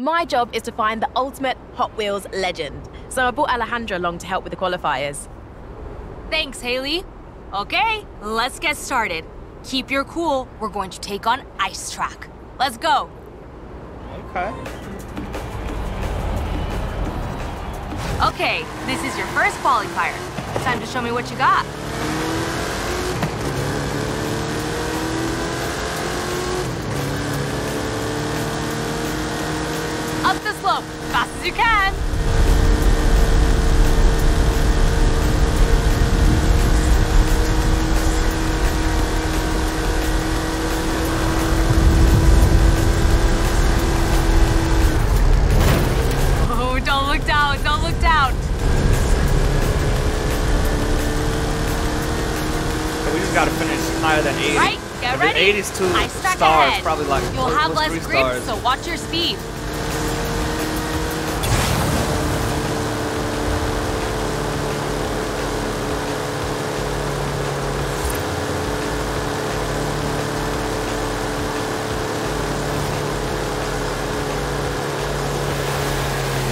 My job is to find the ultimate Hot Wheels legend. So I brought Alejandra along to help with the qualifiers. Thanks, Haley. Okay, let's get started. Keep your cool. We're going to take on Ice Track. Let's go. Okay. Okay, this is your first qualifier. Time to show me what you got. Up the slope, fast as you can. Oh, don't look down, don't look down. We just gotta finish higher than 80. Right, get ready. 80 is two track stars, ahead. probably like You'll have less grip, so watch your speed.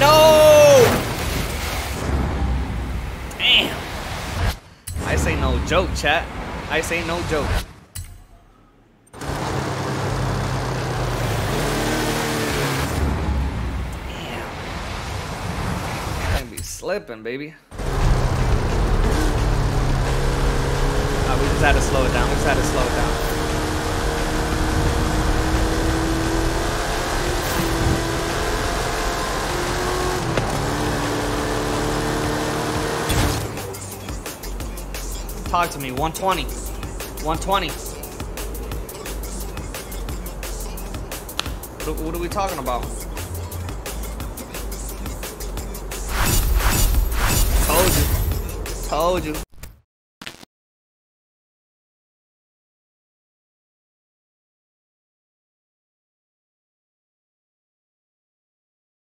No! Damn. I say no joke, chat. I say no joke. Damn. I be slipping, baby. We just had to slow it down. We just had to slow it down. Talk to me. 120. 120. What, are we talking about? Told you. Told you.